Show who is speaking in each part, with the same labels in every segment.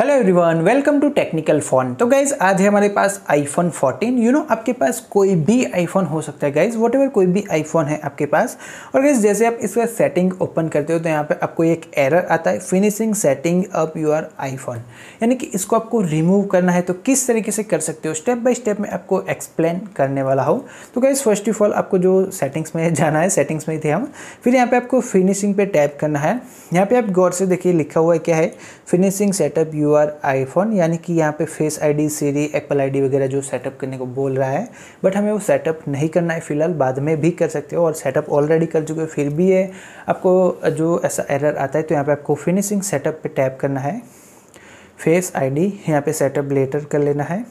Speaker 1: Hello everyone welcome to technical phone तो guys आज है हमारे पास आईफोन 14 यू नो आपके पास कोई भी आईफोन हो सकता है गाइज़ वट कोई भी आईफोन है आपके पास. और गाइज़ जैसे आप इसका सेटिंग ओपन करते हो तो यहाँ पे आपको एक एरर आता है. Finishing setting up your iPhone यानी कि इसको आपको रिमूव करना है तो किस तरीके से कर सकते हो? स्टेप बाय स्टेप में आपको एक्सप्लेन करने वाला हो. तो गाइज़ फ़र्स्ट ऑफ़ ऑल आपको जो सेटिंग्स में जाना है सेटिंग्स में थे हम. फिर यहाँ पे आपको फिनिशिंग पे टैप करना है. यहाँ पे आप गौर से देखिए, लिखा हुआ क्या है? Finishing setup you are iPhone यानी कि यहाँ पे face ID Siri Apple ID वगैरह जो सेटअप करने को बोल रहा है बट हमें वो सेटअप नहीं करना है फ़िलहाल, बाद में भी कर सकते हो और सेटअप ऑलरेडी कर चुके हो, फिर भी है आपको जो ऐसा एरर आता है तो यहाँ पे आपको फिनिशिंग सेटअप पे टैप करना है। फेस आई डी यहाँ पे सेटअप लेटर कर लेना है।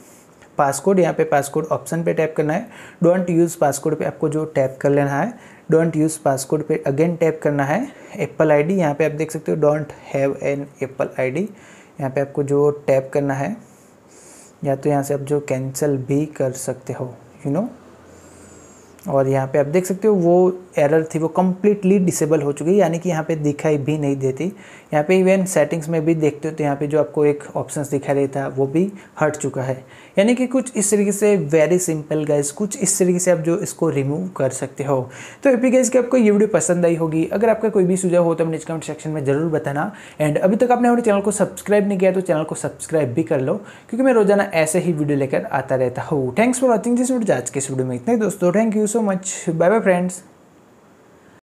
Speaker 1: पासकोड यहाँ पे पासकोड ऑप्शन पे टैप करना है। डोंट यूज़ पासकोड पे आपको जो टैप कर लेना है डोंट यूज़ पासकोड पे अगेन टैप करना है। एप्पल आईडी यहाँ पे आप देख सकते हो don't have an Apple ID यहाँ पे आपको जो टैप करना है, या तो यहाँ से आप जो कैंसिल भी कर सकते हो यू you नो know? और यहाँ पे आप देख सकते हो, वो एरर थी, वो कम्प्लीटली डिसेबल हो चुकी है, यानी कि यहाँ पे दिखाई भी नहीं देती। यहाँ पे इवन सेटिंग्स में भी देखते हो तो यहाँ पे जो आपको एक ऑप्शन दिखाई देता है, वो भी हट चुका है। यानी कि कुछ इस तरीके से वेरी सिंपल गाइज़ कुछ इस तरीके से आप जो इसको रिमूव कर सकते हो। तो एपी गाइज़ की आपको ये वीडियो पसंद आई होगी, अगर आपका कोई भी सुझाव हो तो अपने कमेंट सेक्शन में ज़रूर बताना। एंड अभी तक आपने हमारे चैनल को सब्सक्राइब नहीं किया तो चैनल को सब्सक्राइब भी कर लो, क्योंकि मैं रोज़ाना ऐसे ही वीडियो लेकर आता रहता हूँ। Thanks for watching this video आज के इस वीडियो में इतने दोस्तों। Thank you so so much. Bye bye friends.